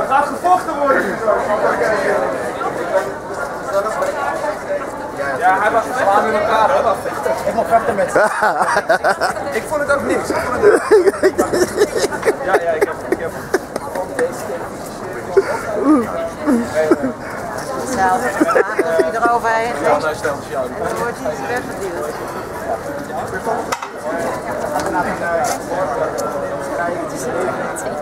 Er gaat gevochten worden. Ja, hij was vechten met elkaar. Vechten. Ik mag vechten met Ik vond het ook niks. Ik vond het ook- Ja, ja, ik heb ik heb Zelf vragen of hij eroverheen Ja, gaat. nou stelt ze jou. Dan wordt hij 就是这样 a 子